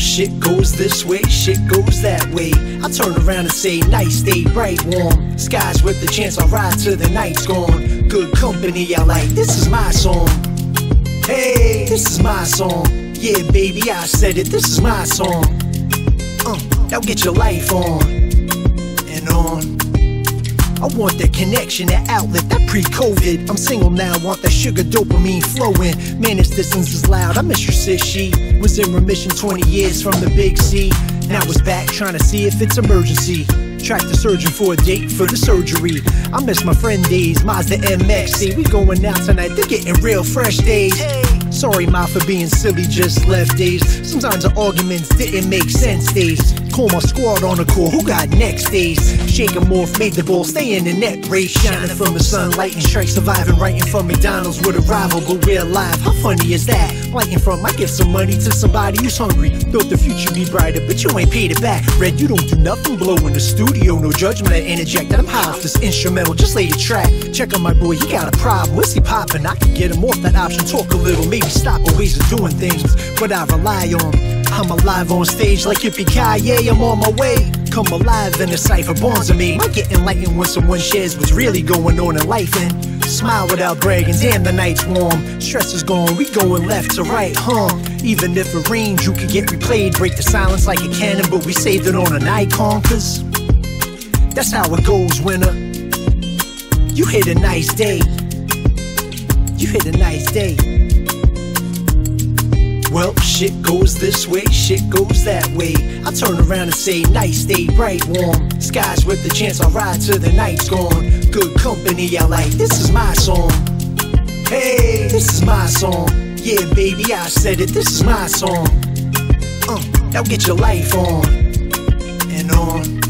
shit goes this way, shit goes that way. I turn around and say, nice day, bright, warm. Skies with the chance I'll ride till the night's gone. Good company, I like. This is my song. Hey, this is my song. Yeah, baby, I said it. This is my song. Uh, now get your life on and on. I want that connection, that outlet, that pre-COVID. I'm single now, want that sugar dopamine flowing. Man, this distance is loud. I miss your sis. She was in remission 20 years from the big C. Now it's back trying to see if it's emergency. Track the surgeon for a date for the surgery. I miss my friend days, Mazda MX. See, we going out tonight, they're getting real fresh days. Sorry, Ma, for being silly, just left days. Sometimes the arguments didn't make sense days. Call my squad on the call, who got next days? Shake 'em off, made the ball, stay in the net race. Shining from the sunlight and strike, surviving, writing from McDonald's with a rival, but we're alive. How funny is that? Lighting from, I give some money to somebody who's hungry. Thought the future be brighter, but you ain't paid it back. Red, you don't do nothing, blow in the studio, no judgment, I interject that I'm high off this instrumental, just lay the track. Check on my boy, he got a problem. What's he poppin'? I can get him off that option, talk a little, maybe stop a ways of doing things, but I rely on. I'm alive on stage like Yippee Ki I'm on my way. Come alive in a cipher, bonds of me. Might get enlightened when someone shares what's really going on in life and smile without bragging. Damn, the night's warm. Stress is gone, we going left to right, huh? Even if it rains, you can get replayed. Break the silence like a cannon, but we saved it on an icon, cause that's how it goes, winner. You hit a nice day. You hit a nice day. Well, shit goes this way, shit goes that way. I turn around and say, nice day, bright, warm. Skies with the chance I'll ride till the night's gone. Good company, I like. This is my song. Hey, this is my song. Yeah, baby, I said it. This is my song. Uh, now get your life on and on.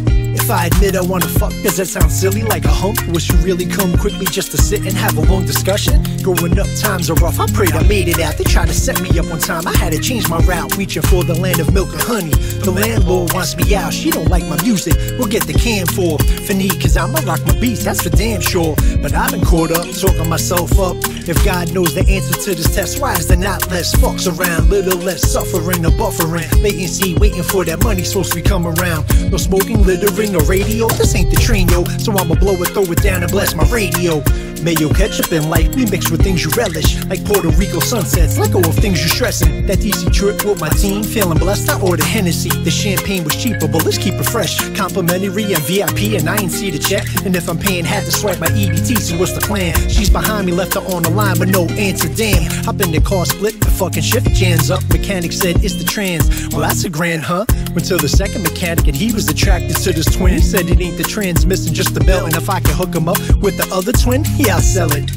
If I admit I wanna fuck, does that sound silly like a hump? Wish you really come quickly just to sit and have a long discussion? Growing up, times are rough. I prayed I made it out. They tried to set me up one time. I had to change my route, reaching for the land of milk and honey. The landlord wants me out. She don't like my music. We'll get the can for need, cause I'ma rock my beats. That's for damn sure. But I've been caught up, talking myself up. If God knows the answer to this test, why is there not less fucks around? Little less suffering or buffering. Latency, waiting for that money supposed to come around. No smoking, littering, or radio. This ain't the train, yo. So I'ma blow it, throw it down, and bless my radio. Mayo ketchup in life, we mix with things you relish. Like Puerto Rico sunsets, let go of things you're stressing. That easy trip with my team, feeling blessed. I ordered Hennessy. The champagne was cheaper, but let's keep it fresh. Complimentary and VIP, and I ain't see the check. And if I'm paying, had to swipe my EBT, so what's the plan? She's behind me, left her on the line, but no answer, damn. Hop in the car, split the fucking shift jams up. Mechanic said it's the trans. Well, that's a grand, huh? Until the second mechanic, and he was attracted to this twin. Said it ain't the trans, missing just the belt. And if I can hook him up with the other twin, yeah, I'll sell it.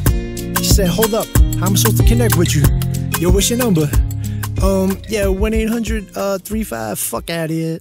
He said, hold up, how am I supposed to connect with you? Yo, what's your number? Um, yeah, 1 800 uh, 35, fuck out of here.